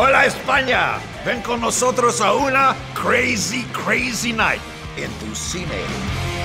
Hola España, ven con nosotros a una Crazy Crazy Night en tu cine.